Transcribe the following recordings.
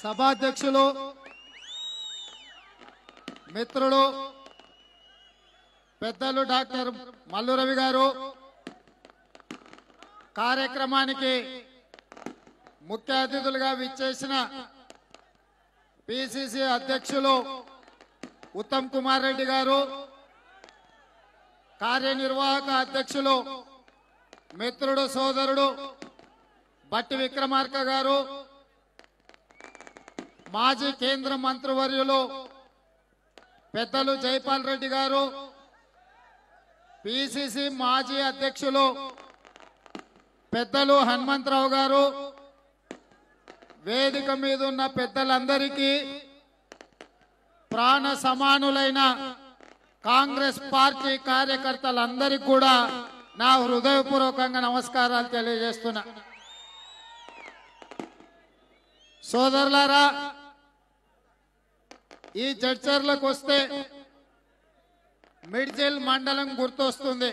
సభాధ్యక్షులు మిత్రులు పెద్దలు డాక్టర్ మల్లురవి గారు కార్యక్రమానికి ముఖ్య అతిథులుగా విచ్చేసిన పిసిసి అధ్యక్షులు ఉత్తమ్ కుమార్ రెడ్డి గారు కార్యనిర్వాహక అధ్యక్షులు మిత్రుడు సోదరుడు బట్టి విక్రమార్క గారు మాజీ కేంద్ర మంత్రివర్యులు పెద్దలు జైపాల్ రెడ్డి గారు పిసిసి మాజీ అధ్యక్షులు పెద్దలు హనుమంతరావు గారు వేదిక మీద ఉన్న పెద్దలందరికీ ప్రాణ సమానులైన కాంగ్రెస్ పార్టీ కార్యకర్తలందరికీ కూడా నా హృదయపూర్వకంగా నమస్కారాలు తెలియజేస్తున్నా. సోదరులారా ఈ జడ్చర్లకు వస్తే మిడ్జిల్ మండలం గుర్తొస్తుంది.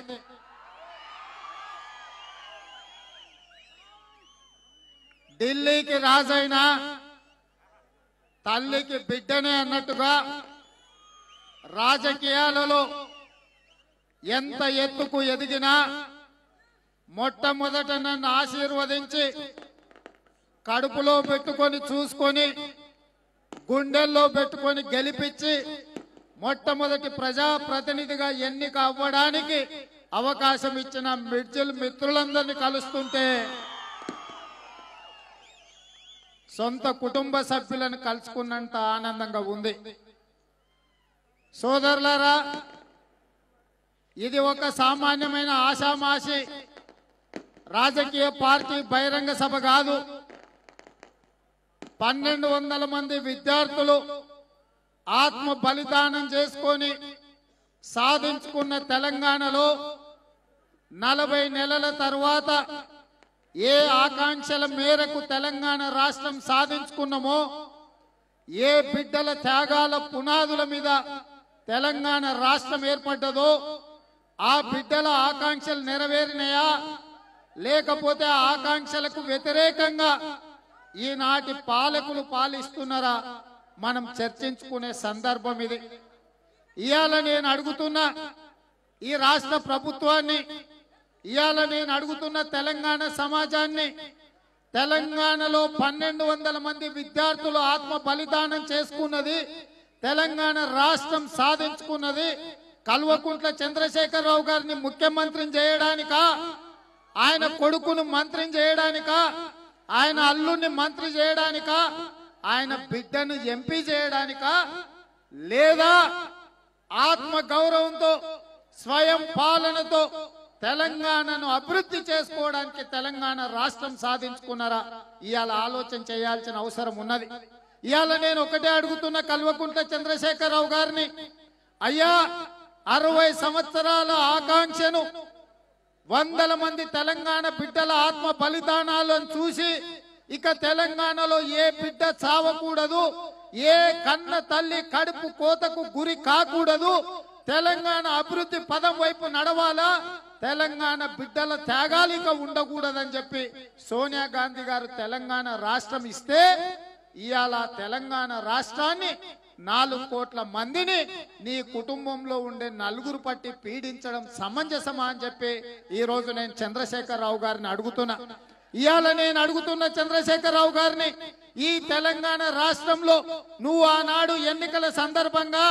ఢిల్లీకి రాజైన తల్లికి బిడ్డనే అన్నట్టుగా రాజకీయాలలో ఎంత ఎత్తుకు ఎదిగినా మొట్టమొదట నన్ను ఆశీర్వదించి కడుపులో పెట్టుకొని చూసుకొని గుండెల్లో పెట్టుకొని గెలిపించి మొట్టమొదటి ప్రజా ప్రతినిధిగా ఎన్నిక అవ్వడానికి అవకాశం ఇచ్చిన మిడ్జిల్ మిత్రులందరినీ కలుస్తుంటే సొంత కుటుంబ సభ్యులను కలుసుకున్నంత ఆనందంగా ఉంది. సోదరులారా ఇది ఒక సామాన్యమైన ఆషామాషి రాజకీయ పార్టీ బహిరంగ సభ కాదు. పన్నెండు వందల మంది విద్యార్థులు ఆత్మ బలిదానం చేసుకొని సాధించుకున్న తెలంగాణలో నలభై నెలల తర్వాత ఏ ఆకాంక్షల మేరకు తెలంగాణ రాష్ట్రం సాధించుకున్నామో ఏ బిడ్డల త్యాగాల పునాదుల మీద తెలంగాణ రాష్ట్రం ఏర్పడ్డదో ఆ బిడ్డల ఆకాంక్షలు నెరవేరినాయా? లేకపోతే ఆకాంక్షలకు వ్యతిరేకంగా ఈనాటి పాలకులు పాలిస్తున్నారా? మనం చర్చించుకునే సందర్భం ఇది. ఇవాళ నేను అడుగుతున్నా ఈ రాష్ట్ర ప్రభుత్వాన్ని ఇవాళ నేను అడుగుతున్న తెలంగాణ సమాజాన్ని తెలంగాణలో పన్నెండు వందల మంది విద్యార్థులు ఆత్మ బలిదానం చేసుకున్నది తెలంగాణ రాష్ట్రం సాధించుకున్నది కల్వకుంట్ల చంద్రశేఖరరావు గారిని ముఖ్యమంత్రిని చేయడానికా? ఆయన కొడుకును మంత్రిని చేయడానికా? ఆయన అల్లుడిని మంత్రి చేయడానికా ఆయన బిడ్డను ఎంపీ చేయడానికా లేదా ఆత్మ గౌరవంతో స్వయం పాలనతో తెలంగాణను అభివృద్ధి చేసుకోవడానికి తెలంగాణ రాష్ట్రం సాధించుకున్నారా? ఇవాళ ఆలోచన చేయాల్సిన అవసరం ఉన్నది. ఇవాళ నేను ఒకటే అడుగుతున్న కల్వకుంట్ల చంద్రశేఖరరావు గారిని. అయ్యా అరవై సంవత్సరాల ఆకాంక్షను వందల మంది తెలంగాణ బిడ్డల ఆత్మ బలిదానాలను చూసి ఇక తెలంగాణలో ఏ బిడ్డ చావకూడదు ఏ కన్న తల్లి కడుపు కోతకు గురి కాకూడదు తెలంగాణ అభివృద్ధి పదం వైపు నడవాలా తెలంగాణ బిడ్డల త్యాగాలిక ఉండకూడదని చెప్పి సోనియా గాంధీ గారు తెలంగాణ రాష్ట్రం ఇస్తే ఇవాళ తెలంగాణ రాష్ట్రాన్ని నాలుగు కోట్ల మందిని నీ కుటుంబంలో ఉండే నలుగురు పట్టి పీడించడం సమంజసమా అని చెప్పి ఈరోజు నేను చంద్రశేఖరరావు గారిని అడుగుతున్నా. ఇవాళ నేను అడుగుతున్న చంద్రశేఖరరావు గారిని ఈ తెలంగాణ రాష్ట్రంలో నువ్వు ఆనాడు ఎన్నికల సందర్భంగా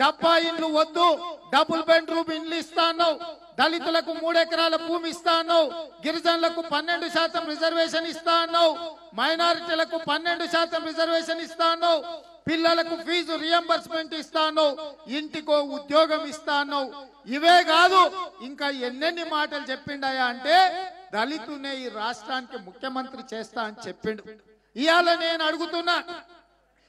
డబ్బా ఇండ్లు వద్దు డబుల్ బెడ్రూమ్ ఇండ్లు ఇస్తా అన్నావు. దళితులకు మూడెకరాల భూమి ఇస్తా అన్నావు. గిరిజనులకు పన్నెండు శాతం రిజర్వేషన్ ఇస్తా అన్నావు. మైనారిటీలకు పన్నెండు శాతం రిజర్వేషన్ ఇస్తా అన్నావు. పిల్లలకు ఫీజు రియంబర్స్మెంట్ ఇస్తా అన్నావు. ఇంటికో ఉద్యోగం ఇస్తా అన్నావు. ఇవే కాదు ఇంకా ఎన్నెన్ని మాటలు చెప్పిండయా అంటే దళితునే ఈ రాష్ట్రానికి ముఖ్యమంత్రి చేస్తా అని చెప్పిండు. ఇవాళ నేను అడుగుతున్నా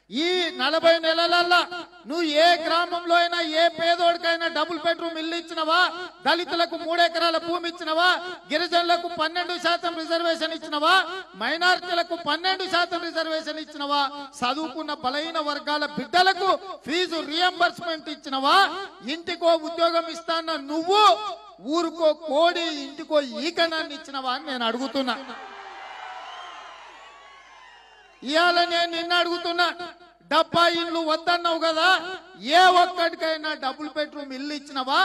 ఈ నలభై నెలలల్లా నువ్వు ఏ గ్రామంలో అయినా ఏ పేదోడికైనా డబుల్ బెడ్రూమ్ ఇల్లు ఇచ్చినవా? దళితులకు మూడెకరాల భూమి ఇచ్చినవా? గిరిజనులకు పన్నెండు శాతం రిజర్వేషన్ ఇచ్చినవా? మైనార్టీలకు పన్నెండు శాతం రిజర్వేషన్ ఇచ్చినవా? చదువుకున్న బలహీన వర్గాల బిడ్డలకు ఫీజు రియంబర్స్మెంట్ ఇచ్చినవా? ఇంటికో ఉద్యోగం ఇస్తాన్న నువ్వు ఊరుకో కోడి ఇంటికో ఈకనాన్ని ఇచ్చినవా అని నేను అడుగుతున్నా. ఇవాళ నేను నిన్న అడుగుతున్నా. డబ్బా ఇల్లు వద్దన్నావు కదా ఏ ఒక్కడికైనా డబుల్ బెడ్రూమ్ ఇల్లు ఇచ్చినవా?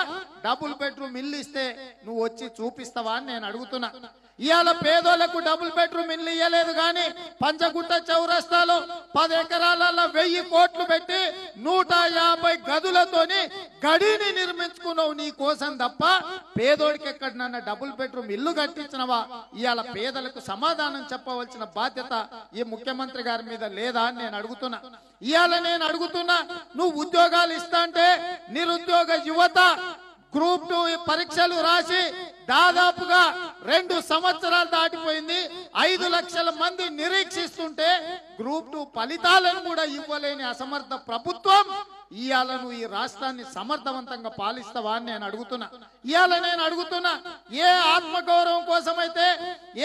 డబుల్ బెడ్రూమ్ ఇల్లు ఇస్తే నువ్వు వచ్చి చూపిస్తావా అని నేను అడుగుతున్నా. ఇవాళ పేదోళ్ళకు డబుల్ బెడ్రూమ్ ఇల్లు ఇవ్వలేదు కానీ పంచగుట్ట చౌరస్తాలో పది ఎకరాలలో వెయ్యి కోట్లు పెట్టి నూట యాభై గదులతోని గడిని నిర్మించుకున్నావు నీ కోసం తప్ప పేదోడికి ఎక్కడనన్నా డబుల్ బెడ్రూమ్ ఇల్లు కట్టించినవా? ఇవాళ పేదలకు సమాధానం చెప్పవలసిన బాధ్యత ఈ ముఖ్యమంత్రి గారి మీద లేదా అని నేను అడుగుతున్నా. ఇవాళ నేను అడుగుతున్నా నువ్వు ఉద్యోగాలు ఇస్తా అంటే నిరుద్యోగ యువత గ్రూప్ టూ పరీక్షలు రాసి దాదాపుగా రెండు సంవత్సరాలు దాటిపోయింది. ఐదు లక్షల మంది నిరీక్షిస్తుంటే గ్రూప్ టూ ఫలితాలను కూడా ఇవ్వలేని అసమర్థ ప్రభుత్వం ఇవాళ నువ్వు ఈ రాష్ట్రాన్ని సమర్థవంతంగా పాలిస్తావా అని నేను అడుగుతున్నా. ఇవాళ నేను అడుగుతున్నా ఏ ఆత్మగౌరవం కోసమైతే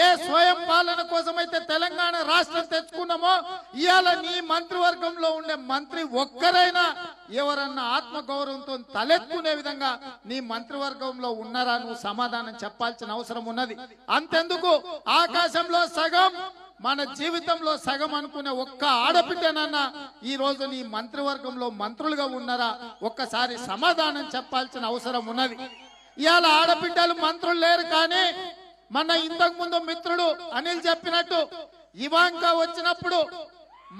ఏ స్వయం పాలన కోసమైతే తెలంగాణ రాష్ట్రం తెచ్చుకున్నామో ఇవాళ నీ మంత్రివర్గంలో ఉండే మంత్రి ఒక్కరైనా ఎవరన్నా ఆత్మగౌరవంతో తలెత్తుకునే విధంగా నీ మంత్రివర్గంలో ఉన్నారా? నువ్వు సమాధానం చెప్పాల్సిన అవసరం ఉన్నది. అంతెందుకు? ఆకాశంలో సగం మన జీవితంలో సగం అనుకునే ఒక్క ఆడబిడ్డనన్నా ఈ రోజు నీ మంత్రివర్గంలో మంత్రులుగా ఉన్నారా? ఒక్కసారి సమాధానం చెప్పాల్సిన అవసరం ఉన్నది. ఇవాళ ఆడబిడ్డలు మంత్రులు లేరు కానీ మన ఇంతకు ముందు మిత్రుడు అనిల్ చెప్పినట్టు ఇవాంక వచ్చినప్పుడు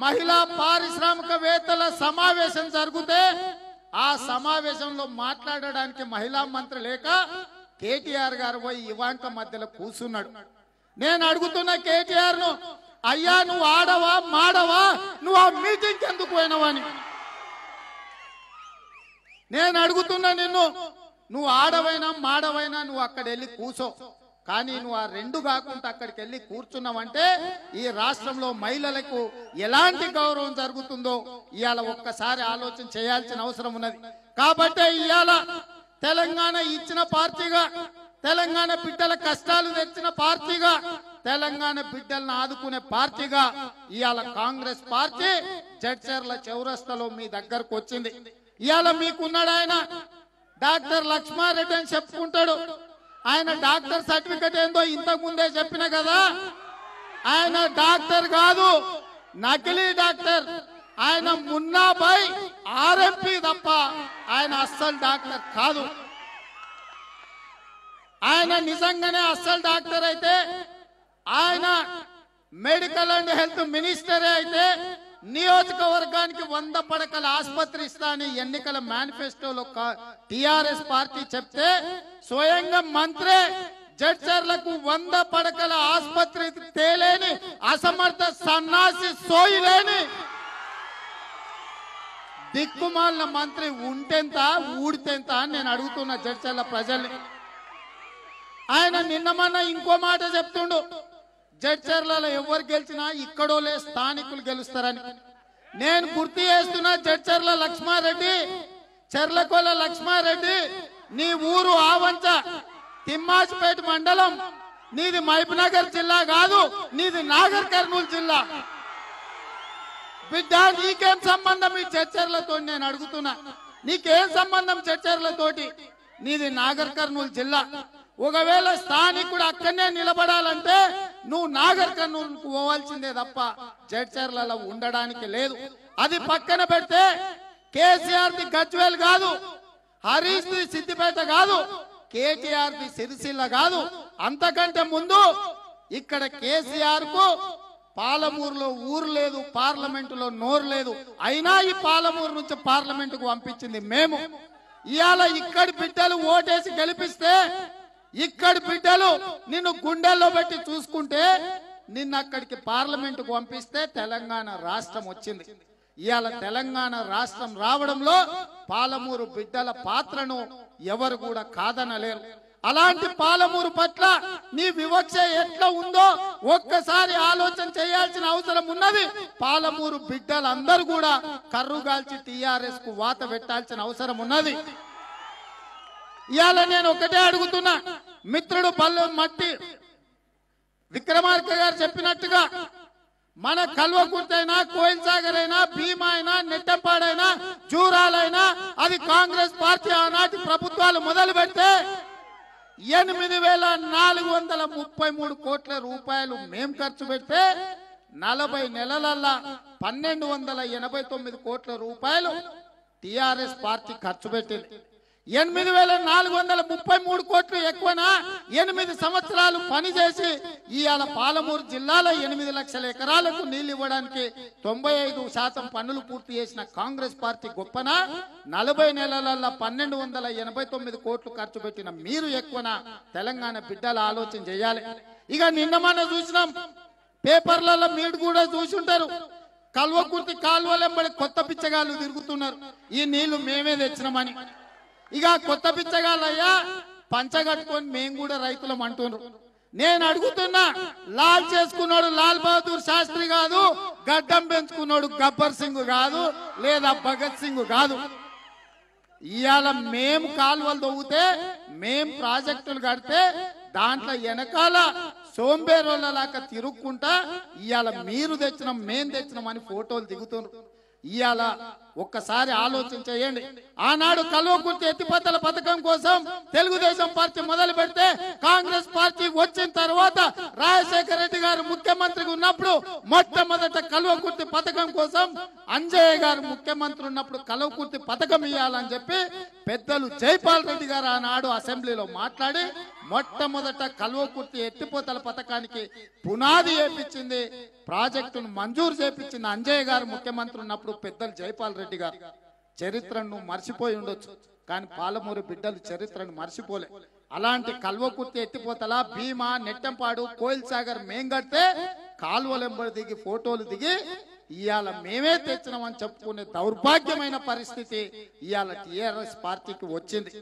మహిళా పారిశ్రామికవేత్తల సమావేశం జరిగితే ఆ సమావేశంలో మాట్లాడడానికి మహిళా మంత్రి లేక కేటీఆర్ గారు పోయి ఇవాంక మధ్యలో కూర్చున్నాడు. నేను అడుగుతున్న కేటీఆర్ను అయ్యా నువ్వు ఆడవా మాడవా? నువ్వు ఆ మీటింగ్ ఎందుకు పోయినవా అని? నేను అడుగుతున్నా నిన్ను నువ్వు ఆడవైనా మాడవైనా నువ్వు అక్కడ వెళ్ళి కూర్చో కానీ నువ్వు ఆ రెండు కాకుండా అక్కడికి వెళ్ళి కూర్చున్నావంటే ఈ రాష్ట్రంలో మహిళలకు ఎలాంటి గౌరవం జరుగుతుందో ఇవాళ ఒక్కసారి ఆలోచన చేయాల్సిన అవసరం ఉన్నది. కాబట్టే ఇవాళ తెలంగాణ ఇచ్చిన పార్టీగా తెలంగాణ బిడ్డల కష్టాలు తెచ్చిన పార్టీగా తెలంగాణ బిడ్డలను ఆదుకునే పార్టీగా ఇవాళ కాంగ్రెస్ పార్టీ జడ్చర్ల చౌరస్తలో మీ దగ్గరకు వచ్చింది. ఇవాళ మీకున్నాడు ఆయన డాక్టర్ లక్ష్మారెడ్డి అని చెప్పుకుంటాడు. ఆయన డాక్టర్ సర్టిఫికెట్ ఏందో ఇంతకు ముందే చెప్పిన కదా? ఆయన డాక్టర్ కాదు నకిలీ డాక్టర్. ఆయన మున్నాబాయ్ ఆర్ఎంపీ తప్ప ఆయన అస్సలు డాక్టర్ కాదు. ఆయన నిజంగానే అస్సలు డాక్టర్ అయితే ఆయన మెడికల్ అండ్ హెల్త్ మినిస్టరే అయితే నియోజకవర్గానికి వంద పడకల ఆసుపత్రి ఇస్తా అని ఎన్నికల మేనిఫెస్టోలో టిఆర్ఎస్ పార్టీ చెప్తే స్వయంగా మంత్రే జడ్చర్లకు వంద పడకల ఆసుపత్రి తేలేని అసమర్థ సన్నాసి సోయిలేని. దిక్కుమాలిన మంత్రి ఉంటెంత ఊడితెంత అని నేను అడుగుతున్నా జడ్చర్ల ప్రజల్ని. ఆయన నిన్న మొన్న ఇంకో మాట చెప్తుండు. జడ్చర్లలో ఎవరు గెలిచినా ఇక్కడోలే స్థానికులు గెలుస్తారని. నేను గుర్తు చేస్తున్నా జడ్చర్ల లక్ష్మారెడ్డి చెర్లకొల లక్ష్మారెడ్డి నీ ఊరు ఆవంచ తిమ్మాజ్పేట మండలం. నీది మహబూబ్నగర్ జిల్లా కాదు నీది నాగర్ కర్నూలు జిల్లా. బిడ్డ నీకేం సంబంధం ఈ చర్చర్లతో నేను అడుగుతున్నా. నీకేం సంబంధం చర్చర్లతోటి నీది నాగర్ కర్నూలు జిల్లా. ఒకవేళ స్థానికుడు అక్కడనే నిలబడాలంటే నువ్వు నాగర్ కర్నూలుకు పోవాల్సిందే తప్ప జడ్చర్లలో ఉండడానికి లేదు. అది పక్కన పెడితే కేసీఆర్ ది గజ్వేల్ కాదు హరీష్ ది సిద్దిపేట కాదు కేటీఆర్ ది సిరిసిల్ల కాదు. అంతకంటే ముందు ఇక్కడ కేసీఆర్కు పాలమూరులో ఊరు లేదు పార్లమెంటులో నోరు లేదు. అయినా ఈ పాలమూరు నుంచి పార్లమెంటుకు పంపించింది మేము. ఇవాళ ఇక్కడి బిడ్డలు ఓటేసి గెలిపిస్తే ఇక్కడి బిడ్డలు నిన్ను గుండెల్లో పెట్టి చూసుకుంటే నిన్న అక్కడికి పార్లమెంటుకు పంపిస్తే తెలంగాణ రాష్ట్రం వచ్చింది. ఇవాళ తెలంగాణ రాష్ట్రం రావడంలో పాలమూరు బిడ్డల పాత్రను ఎవరు కూడా కాదనలేరు. అలాంటి పాలమూరు పట్ల నీ వివక్ష ఎట్లా ఉందో ఒక్కసారి ఆలోచన చేయాల్సిన అవసరం ఉన్నది. పాలమూరు బిడ్డలందరూ కూడా కర్రుగాల్చి టిఆర్ఎస్కు వాత పెట్టాల్సిన అవసరం ఉన్నది. ఇవాళ నేను ఒకటే అడుగుతున్నా. మిత్రుడు పల్లె మట్టి విక్రమార్క గారు చెప్పినట్టుగా మన కల్వకుర్తైనా కోయిల్ సాగర్ అయినా భీమా అయినా నెట్టంపాడైనా చూరాలైనా అది కాంగ్రెస్ పార్టీ ఆనాటి ప్రభుత్వాలు మొదలు పెడితే ఎనిమిది వేల నాలుగు వందల ముప్పై మూడు కోట్ల రూపాయలు మేం ఖర్చు పెడితే నలభై నెలలల్లా పన్నెండు వందల ఎనభై తొమ్మిది కోట్ల రూపాయలు టిఆర్ఎస్ పార్టీ ఖర్చు పెట్టింది. ఎనిమిది వేల నాలుగు వందల ముప్పై మూడు కోట్లు ఎక్కువనా ఎనిమిది సంవత్సరాలు పనిచేసి ఇవాళ పాలమూరు జిల్లాలో ఎనిమిది లక్షల ఎకరాలకు నీళ్ళు ఇవ్వడానికి తొంభై ఐదు శాతం పనులు పూర్తి చేసిన కాంగ్రెస్ పార్టీ గొప్పనా నలభై నెలలలో పన్నెండు వందల ఎనభై తొమ్మిది కోట్లు ఖర్చు పెట్టిన మీరు ఎక్కువనా తెలంగాణ బిడ్డల ఆలోచన చేయాలి. ఇక నిన్న మనం చూసినాం పేపర్లలో మీరు కూడా చూసుంటారు. కల్వకుర్తి కాలువలెంబడి కొత్త పిచ్చగాళ్ళు తిరుగుతున్నారు. ఈ నీళ్ళు మేమే తెచ్చినామని. ఇక కొత్త పిచ్చగాళ్ళయ్యా పంచగట్టుకొని మేము కూడా రైతులం అంటున్నారు నేను అడుగుతున్నా లాల్ చేసుకున్నాడు లాల్ బహదూర్ శాస్త్రి కాదు గడ్డం పెంచుకున్నాడు గబ్బర్ సింగ్ కాదు లేదా భగత్ సింగ్ కాదు. ఇవాళ మేము కాలువలు తవ్వుతే మేం ప్రాజెక్టులు కడితే దాంట్లో వెనకాల సోంబేరోళ్ళలాగా తిరుక్కుంటా ఇవాళ మీరు తెచ్చినాం మేం తెచ్చినాం అని ఫోటోలు దిగుతున్నారు ఇవాళ ఒక్కసారి ఆలోచన చేయండి. ఆనాడు కల్వకుర్తి ఎత్తిపోతల పథకం కోసం తెలుగుదేశం పార్టీ మొదలు పెడితే కాంగ్రెస్ పార్టీ వచ్చిన తర్వాత రాజశేఖర రెడ్డి గారు ముఖ్యమంత్రిగా ఉన్నప్పుడు మొట్టమొదట కల్వకుర్తి పథకం కోసం అంజయ్య గారు ముఖ్యమంత్రి ఉన్నప్పుడు కల్వకుర్తి పథకం ఇవ్వాలని చెప్పి పెద్దలు జైపాల్ రెడ్డి గారు ఆనాడు అసెంబ్లీలో మాట్లాడి మొట్టమొదట కల్వకుర్తి ఎత్తిపోతల పథకానికి పునాది వేపించింది. ప్రాజెక్టును మంజూరు చేపించింది అంజయ్య గారు ముఖ్యమంత్రి ఉన్నప్పుడు పెద్దలు జైపాల్ రెడ్డి గారు. చరిత్రను మర్చిపోయి ఉండొచ్చు. కానీ పాలమూరు బిడ్డలు చరిత్రను మర్చిపోలే. అలాంటి కల్వకుర్తి ఎత్తిపోతల భీమా నెట్టంపాడు కోయిల్ సాగర్ మేం కడితే కాలువలెంబడి దిగి ఫోటోలు దిగి ఇవాళ మేమే తెచ్చినామని చెప్పుకునే దౌర్భాగ్యమైన పరిస్థితి ఇవాళ టిఆర్ఎస్ పార్టీకి వచ్చింది.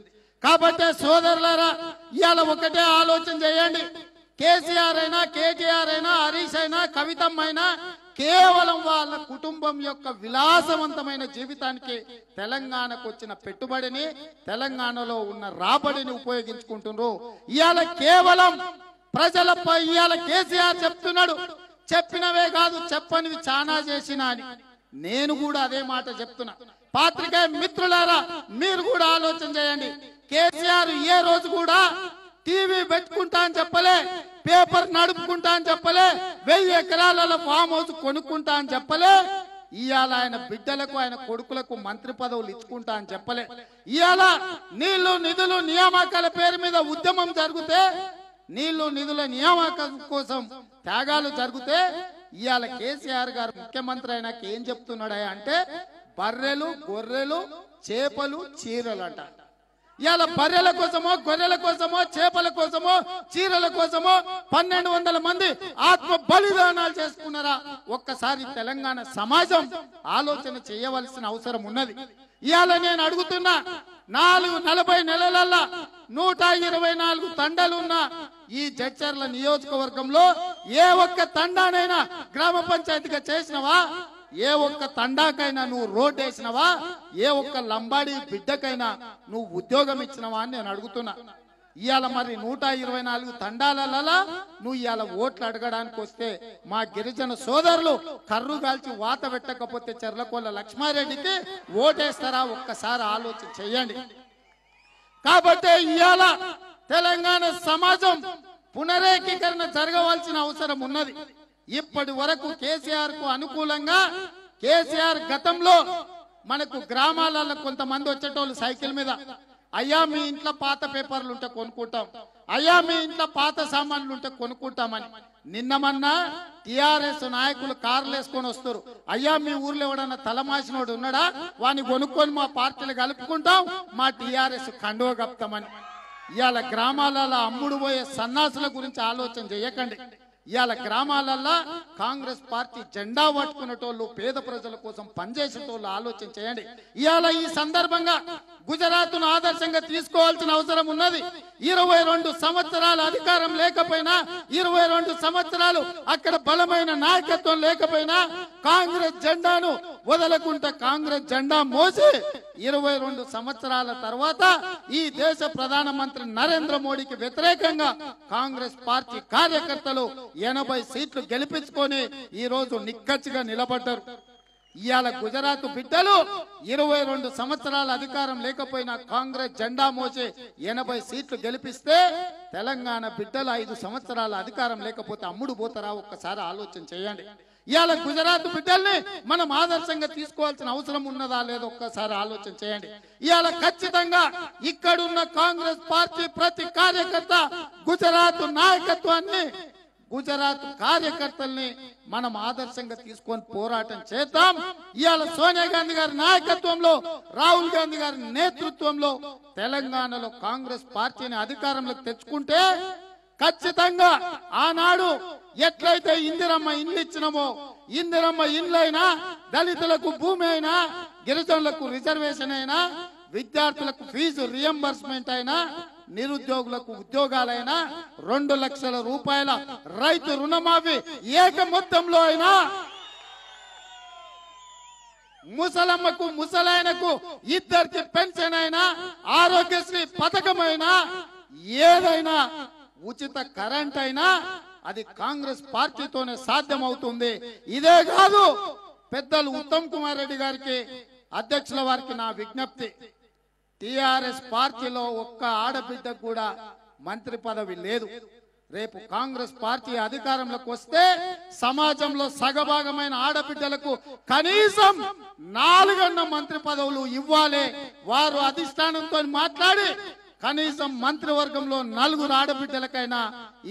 కాబట్టి సోదరులారా ఇవాళ ఒకటే ఆలోచన చేయండి. కేసీఆర్ అయినా కేటీఆర్ అయినా హరీష్ అయినా కవితమ్మ అయినా కేవలం వాళ్ళ కుటుంబం యొక్క విలాసవంతమైన జీవితానికి తెలంగాణకు వచ్చిన పెట్టుబడిని తెలంగాణలో ఉన్న రాబడిని ఉపయోగించుకుంటున్నారు ఇవాళ కేవలం ప్రజలపై ఇవాళ కేసీఆర్ చెప్తున్నాడు. చెప్పినవే కాదు చెప్పనివి చానా చేసినా అని. నేను కూడా అదే మాట చెప్తున్నా. పాత్రికేయ మిత్రులారా మీరు కూడా ఆలోచన చేయండి. కేసీఆర్ ఏ రోజు కూడా టీవీ పెట్టుకుంటా అని చెప్పలే పేపర్ నడుపుకుంటా అని చెప్పలే వెయ్యి ఎకరాలలో ఫామ్ హౌస్ కొనుక్కుంటా అని చెప్పలే. ఇవాళ ఆయన బిడ్డలకు ఆయన కొడుకులకు మంత్రి పదవులు ఇచ్చుకుంటా అని చెప్పలే. ఇవాళ నీళ్ళు నిధులు నియామకాల పేరు మీద ఉద్యమం జరిగితే నీళ్ళు నిధుల నియామకం కోసం త్యాగాలు జరిగితే ఇవాళ కేసీఆర్ గారు ముఖ్యమంత్రి అయినాక ఏం చెప్తున్నాడా అంటే బర్రెలు గొర్రెలు చేపలు చీరలు అంట ఇవాళ బర్రెల కోసమో గొర్రెల కోసమో చేపల కోసమో చీరల కోసమో పన్నెండు వందల మంది ఆత్మ బలిదానాలు చేసుకున్నారా? ఒక్కసారి తెలంగాణ సమాజం ఆలోచన చేయవలసిన అవసరం ఉన్నది. ఇవాళ నేను అడుగుతున్నా నాలుగు నలభై నెలలల్లా నూట ఇరవై నాలుగు తండలున్న ఈ జడ్చర్ల నియోజకవర్గంలో ఏ ఒక్క తండానైనా గ్రామ పంచాయతీగా చేసినవా? ఏ ఒక్క తండాకైనా నువ్వు రోడ్డు వేసినవా ఏ ఒక్క లంబాడి బిడ్డకైనా నువ్వు ఉద్యోగం ఇచ్చినవా అని నేను అడుగుతున్నా. ఇవాళ మరి నూట ఇరవై నాలుగు తండాలలో నువ్వు ఇవాళ ఓట్లు అడగడానికి వస్తే మా గిరిజన సోదరులు కర్రు కాల్చి వాత పెట్టకపోతే చెర్లకోల లక్ష్మారెడ్డికి ఓటేస్తారా? ఒక్కసారి ఆలోచన చెయ్యండి. కాబట్టి ఇవాళ తెలంగాణ సమాజం పునరేకీకరణ జరగవలసిన అవసరం ఉన్నది. ఇప్పటి వరకు కేసీఆర్కు అనుకూలంగా కేసీఆర్ గతంలో మనకు గ్రామాలలో కొంతమంది వచ్చేటోళ్ళు సైకిల్ మీద అయ్యా మీ ఇంట్లో పాత పేపర్లు ఉంటే కొనుక్కుంటాం. అయ్యా మీ ఇంట్లో పాత సామాన్లు ఉంటే కొనుక్కుంటామని. నిన్నమన్నా టిఆర్ఎస్ నాయకులు కార్లు వేసుకొని వస్తారు. అయ్యా మీ ఊర్లో ఎవడన్నా తలమాసినోడు ఉన్నాడా? వాని కొనుక్కొని మా పార్టీలు కలుపుకుంటాం మా టిఆర్ఎస్ కండువ కప్తామని ఇవాళ గ్రామాలలో అమ్ముడు పోయే సన్నాసుల గురించి ఆలోచన చేయకండి. ఇవాళ గ్రామాలల్లో కాంగ్రెస్ పార్టీ జెండా పట్టుకునేటోళ్ళు పేద ప్రజల కోసం పనిచేసేటోళ్ళు ఆలోచన చేయండి. ఇవాళ ఈ సందర్భంగా గుజరాత్ను ఆదర్శంగా తీసుకోవాల్సిన అవసరం ఉన్నది. ఇరవై రెండు సంవత్సరాల అధికారం లేకపోయినా ఇరవై రెండు సంవత్సరాలు అక్కడ బలమైన నాయకత్వం లేకపోయినా కాంగ్రెస్ జెండాను వదలకుంటే కాంగ్రెస్ జెండా మోసి ఇరవై రెండు సంవత్సరాల తర్వాత ఈ దేశ ప్రధానమంత్రి నరేంద్ర మోడీకి వ్యతిరేకంగా కాంగ్రెస్ పార్టీ కార్యకర్తలు ఎనభై సీట్లు గెలిపించుకొని ఈ రోజు నిక్కచ్చిగా నిలబడ్డారు. ఇవాళ గుజరాత్ బిడ్డలు ఇరవై రెండు సంవత్సరాల అధికారం లేకపోయినా కాంగ్రెస్ జెండా మోసే ఎనభై సీట్లు గెలిపిస్తే తెలంగాణ బిడ్డలు ఐదు సంవత్సరాల అధికారం లేకపోతే అమ్ముడు పోతారా? ఒక్కసారి ఆలోచన చేయండి. ఇవాళ గుజరాత్ బిడ్డల్ని మనం ఆదర్శంగా తీసుకోవాల్సిన అవసరం ఉన్నదా లేదో ఒక్కసారి ఆలోచన చేయండి. ఇవాళ ఖచ్చితంగా ఇక్కడున్న కాంగ్రెస్ పార్టీ ప్రతి కార్యకర్త గుజరాత్ నాయకత్వాన్ని గుజరాత్ కార్యకర్తల్ని మనం ఆదర్శంగా తీసుకొని పోరాటం చేద్దాం. ఇవాళ సోనియా గాంధీ గారి నాయకత్వంలో రాహుల్ గాంధీ గారి నేతృత్వంలో తెలంగాణలో కాంగ్రెస్ పార్టీని అధికారంలోకి తెచ్చుకుంటే ఖచ్చితంగా ఆనాడు ఎట్లయితే ఇందిరమ్మ ఇండ్లు ఇచ్చినామో ఇందిరమ్మ ఇండ్లైనా దళితులకు భూమి అయినా గిరిజనులకు రిజర్వేషన్ అయినా విద్యార్థులకు ఫీజు రియంబర్స్మెంట్ అయినా నిరుద్యోగులకు ఉద్యోగాలైనా రెండు లక్షల రూపాయల రైతు రుణమాఫీ ఏక మొత్తంలో అయినా ముసలమ్మకు ముసలాయనకు ఇద్దరికి పెన్షన్ అయినా ఆరోగ్యశ్రీ పథకమైనా ఏదైనా ఉచిత కరెంట్ అయినా అది కాంగ్రెస్ పార్టీతోనే సాధ్యమవుతుంది. ఇదే కాదు పెద్దలు ఉత్తమ్ కుమార్ రెడ్డి గారికి అధ్యక్షుల వారికి నా విజ్ఞప్తి. టిఆర్ఎస్ పార్టీలో ఒక్క ఆడబిడ్డకు కూడా మంత్రి పదవి లేదు. రేపు కాంగ్రెస్ పార్టీ అధికారంలోకి వస్తే సమాజంలో సగభాగమైన ఆడబిడ్డలకు కనీసం నాలుగన్న మంత్రి పదవులు ఇవ్వాలి. వారు అధిష్టానంతో మాట్లాడి కనీసం మంత్రివర్గంలో నలుగురు ఆడబిడ్డలకైనా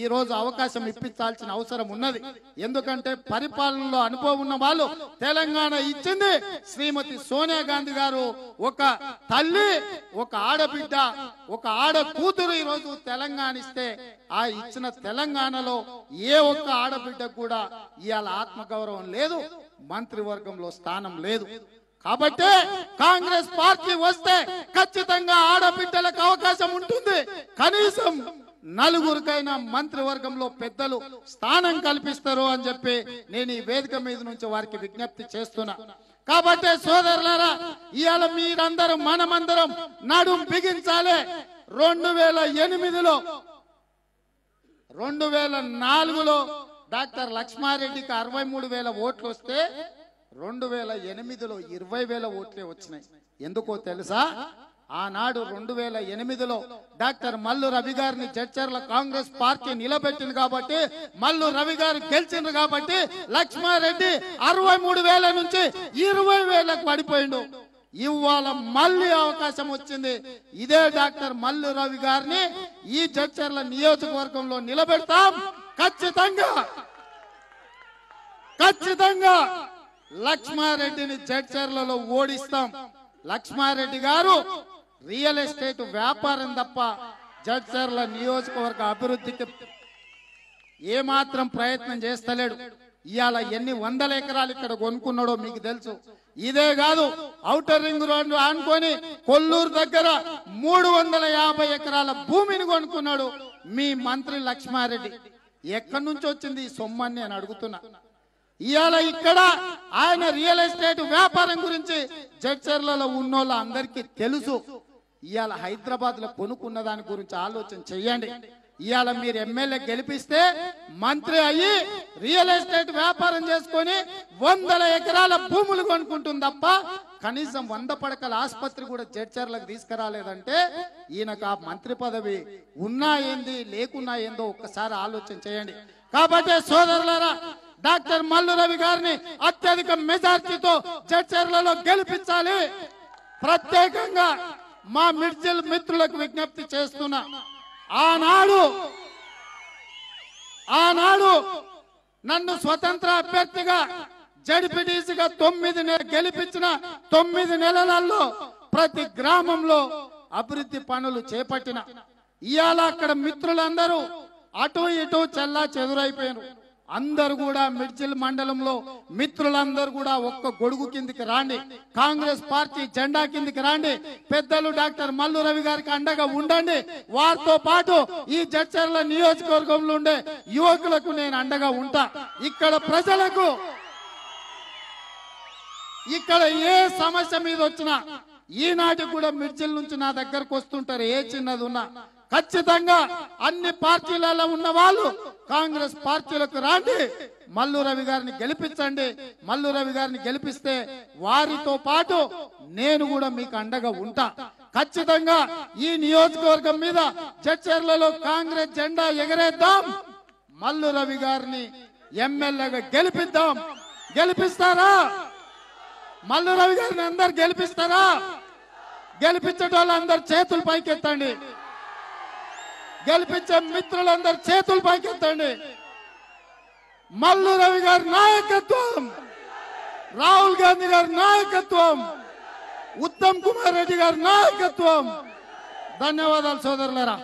ఈ రోజు అవకాశం ఇప్పించాల్సిన అవసరం ఉన్నది. ఎందుకంటే పరిపాలనలో అనుభవం ఉన్న వాళ్ళు తెలంగాణ ఇచ్చింది. శ్రీమతి సోనియా గాంధీ గారు ఒక తల్లి ఒక ఆడబిడ్డ ఒక ఆడ కూతురు ఈ రోజు తెలంగాణ ఇస్తే ఆ ఇచ్చిన తెలంగాణలో ఏ ఒక్క ఆడబిడ్డకు కూడా ఇవాళ ఆత్మగౌరవం లేదు మంత్రివర్గంలో స్థానం లేదు. కాబట్టి కాంగ్రెస్ పార్టీ వస్తే ఖచ్చితంగా ఆడబిడ్డలకు అవకాశం ఉంటుంది. కనీసం నలుగురికైనా మంత్రివర్గంలో పెద్దలు స్థానం కల్పిస్తారు అని చెప్పి నేను ఈ వేదిక మీద నుంచి వారికి విజ్ఞప్తి చేస్తున్నా. కాబట్టి సోదరులారా ఇవాళ మీరందరం మనమందరం నడుం బిగించాలి. రెండు వేల ఎనిమిదిలో రెండు వేల నాలుగులో డాక్టర్ లక్ష్మారెడ్డికి అరవై మూడు వేల ఓట్లు వస్తే రెండు వేల ఎనిమిదిలో ఇరవై వేల ఓట్లే వచ్చినాయి. ఎందుకో తెలుసా? ఆనాడు రెండు వేల ఎనిమిదిలో డాక్టర్ మల్లు రవి గారిని జడ్చర్ల కాంగ్రెస్ పార్టీ నిలబెట్టింది కాబట్టి మల్లు రవి గారు గెలిచిండ్రు కాబట్టి లక్ష్మారెడ్డి అరవై మూడు వేల నుంచి ఇరవై వేలకు పడిపోయిండు. ఇవాళ మళ్ళీ అవకాశం వచ్చింది. ఇదే డాక్టర్ మల్లు రవి గారిని ఈ జడ్చర్ల నియోజకవర్గంలో నిలబెడతాం. ఖచ్చితంగా! ఖచ్చితంగా! లక్ష్మారెడ్డిని జడ్చర్లలో ఓడిస్తాం. లక్ష్మారెడ్డి గారు రియల్ ఎస్టేట్ వ్యాపారం తప్ప జడ్చర్ల నియోజకవర్గ అభివృద్ధికి ఏమాత్రం ప్రయత్నం చేస్తలేడు. ఇవాళ ఎన్ని వందల ఎకరాలు ఇక్కడ కొనుక్కున్నాడో మీకు తెలుసు. ఇదే కాదు ఔటర్ రింగ్ రోడ్డు ఆనుకొని కొల్లూరు దగ్గర మూడు వందల యాభై ఎకరాల భూమిని కొనుక్కున్నాడు మీ మంత్రి లక్ష్మారెడ్డి. ఎక్కడి నుంచి వచ్చింది ఈ సొమ్మని నేను అడుగుతున్నా. ఇవాళ ఇక్కడ ఆయన రియల్ ఎస్టేట్ వ్యాపారం గురించి జడ్చర్లలో ఉన్నోళ్ళ అందరికీ తెలుసు. ఇవాళ హైదరాబాద్లో కొనుక్కున్న దాని గురించి ఆలోచన చెయ్యండి. ఇవాళ మీరు ఎమ్మెల్యే గెలిపిస్తే మంత్రి అయ్యి రియల్ ఎస్టేట్ వ్యాపారం చేసుకొని వందల ఎకరాల భూములు కొనుక్కుంటుంది తప్ప కనీసం వంద పడకల ఆసుపత్రి కూడా జడ్చర్లకు తీసుకురాలేదంటే ఈయనకు ఆ మంత్రి పదవి ఉన్నా ఏంది లేకున్నా ఏందో ఒక్కసారి ఆలోచన చేయండి కాబట్టి సోదరులారా డాక్టర్ మల్లు రవి గారిని అత్యధిక మెజార్టీతో చర్చలలో గెలిపించాలి. ప్రత్యేకంగా మా మిర్జిల్ మిత్రులకు విజ్ఞప్తి చేస్తున్నా. ఆనాడు ఆనాడు నన్ను స్వతంత్ర అభ్యర్థిగా జడిపిటీసీగా తొమ్మిది నెలలు గెలిపించిన తొమ్మిది నెలలలో ప్రతి గ్రామంలో అభివృద్ధి పనులు చేపట్టిన. ఇవాళ అక్కడ మిత్రులందరూ అటు ఇటు చెల్లా చెదురైపోయారు అందరు కూడా మిడ్జిల్ మండలంలో మిత్రులందరూ కూడా ఒక్క గొడుగు కిందికి రాండి. కాంగ్రెస్ పార్టీ జెండా కిందికి రాండి. పెద్దలు డాక్టర్ మల్లు రవి గారికి అండగా ఉండండి. వారితో పాటు ఈ జడ్చర్ల నియోజకవర్గంలో ఉండే యువకులకు నేను అండగా ఉంటా. ఇక్కడ ప్రజలకు ఇక్కడ ఏ సమస్య మీద వచ్చినా ఈనాటి కూడా మిర్చిల నుంచి నా దగ్గరకు వస్తుంటారు. ఏ చిన్నది ఉన్నా ఖచ్చితంగా అన్ని పార్టీలలో ఉన్న వాళ్ళు కాంగ్రెస్ పార్టీలకు రాండి. మల్లు రవి గారిని గెలిపించండి. మల్లు రవి గారిని గెలిపిస్తే వారితో పాటు నేను కూడా మీకు అండగా ఉంటా. ఖచ్చితంగా ఈ నియోజకవర్గం మీద చర్చర్లలో కాంగ్రెస్ జెండా ఎగరేద్దాం. మల్లు రవి గారిని ఎమ్మెల్యేగా గెలిపిద్దాం. గెలిపిస్తారా? మల్లు రవి గారిని అందరు గెలిపిస్తారా? గెలిపించేటోళ్ళు అందరు చేతులు పైకెత్తండి. గెలిపించే మిత్రులందరు చేతులు పైకెత్తండి. మల్లు రవి గారి నాయకత్వం రాహుల్ గాంధీ గారి నాయకత్వం ఉత్తమ్ కుమార్ రెడ్డి గారి నాయకత్వం. ధన్యవాదాలు సోదరులరా.